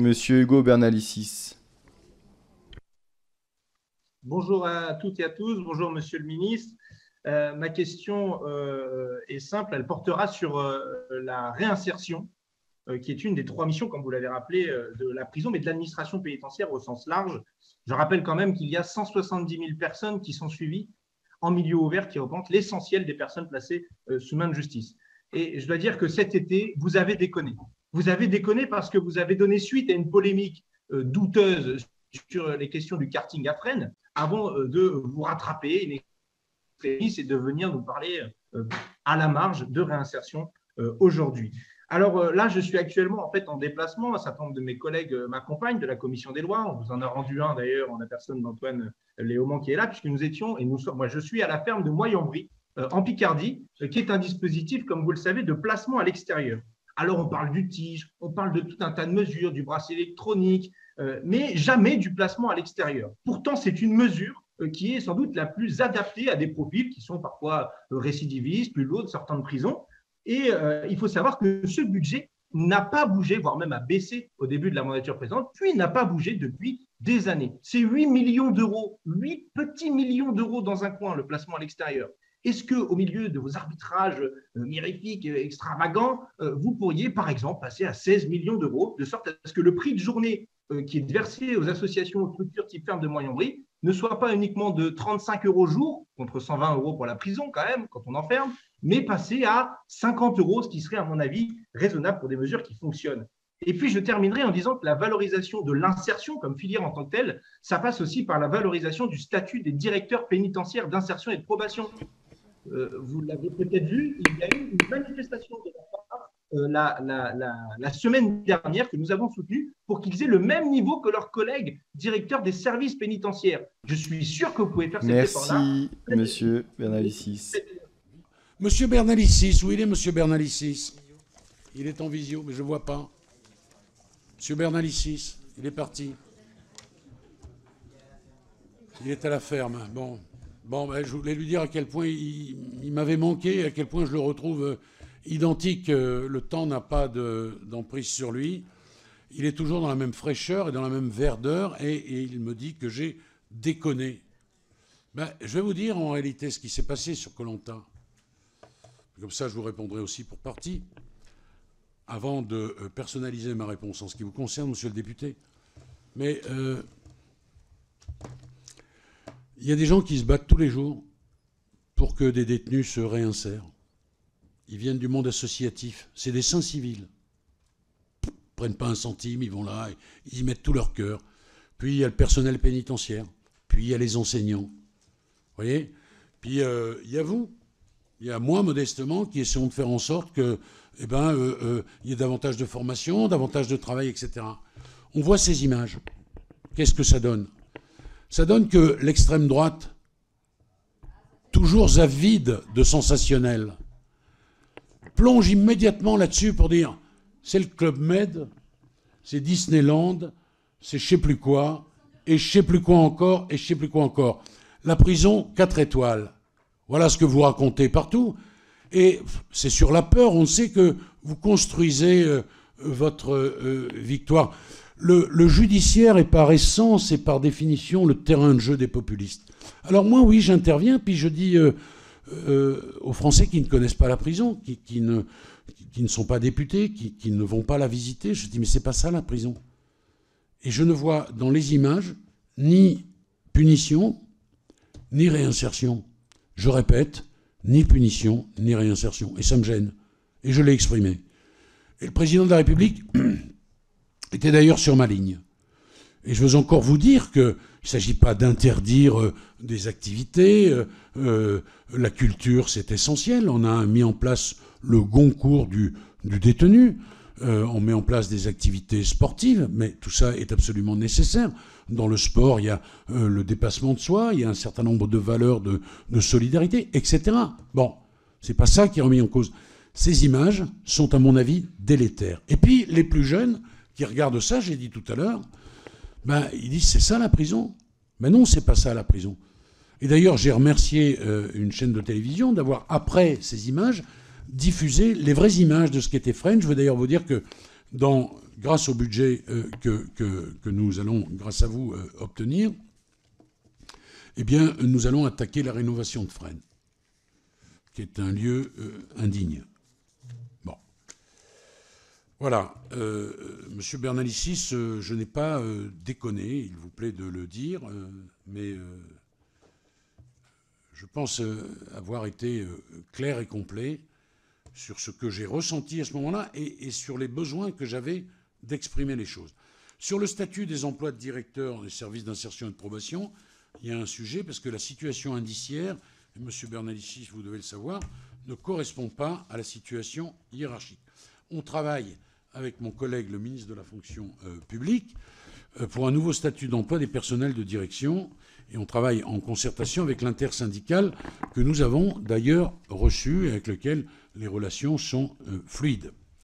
Monsieur Hugo Bernalicis. Bonjour à toutes et à tous, bonjour Monsieur le Ministre. Euh, ma question euh, est simple, elle portera sur euh, la réinsertion, qui est une des trois missions, comme vous l'avez rappelé, de la prison, mais de l'administration pénitentiaire au sens large. Je rappelle quand même qu'il y a 170 000 personnes qui sont suivies en milieu ouvert, qui représentent l'essentiel des personnes placées sous main de justice. Et je dois dire que cet été, vous avez déconné. Vous avez déconné parce que vous avez donné suite à une polémique douteuse sur les questions du karting à Fresnes avant de vous rattraper et de venir nous parler euh, à la marge de réinsertion euh, aujourd'hui. Alors euh, là, je suis actuellement en fait en déplacement. Un certain nombre de mes collègues m'accompagnent de la commission des lois. On vous en a rendu un d'ailleurs en la personne d'Antoine Léaumont qui est là, puisque nous étions et nous sommes. Moi, je suis à la ferme de Moyenbry en Picardie, qui est un dispositif, comme vous le savez, de placement à l'extérieur. Alors, on parle du tige, on parle de tout un tas de mesures, du bracelet électronique, mais jamais du placement à l'extérieur. Pourtant, c'est une mesure euh, qui est sans doute la plus adaptée à des profils qui sont parfois euh, récidivistes, plus lourds, sortant de prison. Et euh, il faut savoir que ce budget n'a pas bougé, voire même a baissé au début de la mandature présente, puis n'a pas bougé depuis des années. C'est 8 millions d'euros, 8 petits millions d'euros dans un coin, le placement à l'extérieur. Est-ce que, au milieu de vos arbitrages mirifiques, extravagants, vous pourriez, par exemple, passer à 16 millions d'euros, de sorte à ce que le prix de journée qui est versé aux associations, aux structures type ferme de Moyen-Brie, ne soit pas uniquement de 35 euros jour, contre 120 euros pour la prison quand même, quand on enferme, mais passer à 50 euros, ce qui serait à mon avis raisonnable pour des mesures qui fonctionnent. Et puis je terminerai en disant que la valorisation de l'insertion comme filière en tant que telle, ça passe aussi par la valorisation du statut des directeurs pénitentiaires d'insertion et de probation. Euh, vous l'avez peut-être vu, il y a eu une manifestation de la euh, la, semaine dernière que nous avons soutenu pour qu'ils aient le même niveau que leurs collègues directeurs des services pénitentiaires. Je suis sûr que vous pouvez faire cet effort-là. Merci, monsieur Bernalicis. Monsieur Bernalicis, où il est, monsieur Bernalicis? Il est en visio, mais je ne vois pas. Monsieur Bernalicis, il est parti. Il est à la ferme. Bon, bon ben, je voulais lui dire à quel point il, m'avait manqué, à quel point je le retrouve euh, identique, euh, le temps n'a pas d'emprise sur lui. Il est toujours dans la même fraîcheur et dans la même verdeur, et, il me dit que j'ai déconné. Ben, je vais vous dire en réalité ce qui s'est passé sur Colanta. Comme ça, je vous répondrai aussi pour partie, avant de euh, personnaliser ma réponse en ce qui vous concerne, monsieur le député. Mais il y a des gens qui se battent tous les jours pour que des détenus se réinsèrent. Ils viennent du monde associatif. C'est des saints civils. Ils prennent pas un centime, ils vont là, ils y mettent tout leur cœur. Puis il y a le personnel pénitentiaire. Puis il y a les enseignants. Vous voyez? Puis euh, il y a vous. Il y a moi, modestement, qui essayons de faire en sorte que, eh ben, euh, euh, il y ait davantage de formation, davantage de travail, etc. On voit ces images. Qu'est-ce que ça donne? Ça donne que l'extrême droite, toujours avide de sensationnel, plonge immédiatement là-dessus pour dire c'est le Club Med, c'est Disneyland, c'est je sais plus quoi, et je sais plus quoi encore, et je sais plus quoi encore. La prison, 4 étoiles. Voilà ce que vous racontez partout. Et c'est sur la peur, on sait que vous construisez euh, votre euh, victoire. Le, judiciaire est par essence et par définition le terrain de jeu des populistes. Alors moi, oui, j'interviens, puis je dis, euh, euh, aux Français qui ne connaissent pas la prison, qui, ne, qui ne, sont pas députés, qui, ne vont pas la visiter. Je dis, mais c'est pas ça la prison. Et je ne vois dans les images ni punition, ni réinsertion. Je répète, ni punition, ni réinsertion. Et ça me gêne. Et je l'ai exprimé. Et le président de la République était d'ailleurs sur ma ligne. Et je veux encore vous dire qu'il ne s'agit pas d'interdire euh, des activités. Euh, euh, la culture, c'est essentiel. On a mis en place le concours du, du détenu. on met en place des activités sportives, mais tout ça est absolument nécessaire. Dans le sport, il y a le dépassement de soi, il y a un certain nombre de valeurs de, de solidarité, etc. Bon, c'est pas ça qui est remis en cause. Ces images sont, à mon avis, délétères. Et puis, les plus jeunes qui regardent ça, j'ai dit tout à l'heure, ben, ils disent c'est ça la prison Mais non, c'est pas ça la prison. Et d'ailleurs, j'ai remercié euh, une chaîne de télévision d'avoir, après ces images, diffusé les vraies images de ce qu'était French. Je veux d'ailleurs vous dire que dans grâce au budget que, que, nous allons, grâce à vous, obtenir, eh bien, nous allons attaquer la rénovation de Fresnes, qui est un lieu indigne. Voilà. Monsieur Bernalicis, je n'ai pas déconné, il vous plaît de le dire, mais je pense euh, avoir été euh, clair et complet sur ce que j'ai ressenti à ce moment-là et, sur les besoins que j'avais d'exprimer les choses. Sur le statut des emplois de directeur des services d'insertion et de probation, il y a un sujet parce que la situation indiciaire, M. Bernalicis, vous devez le savoir, ne correspond pas à la situation hiérarchique. On travaille avec mon collègue, le ministre de la fonction euh, publique, pour un nouveau statut d'emploi des personnels de direction et on travaille en concertation avec l'intersyndical que nous avons d'ailleurs reçu et avec lequel les relations sont euh, fluides.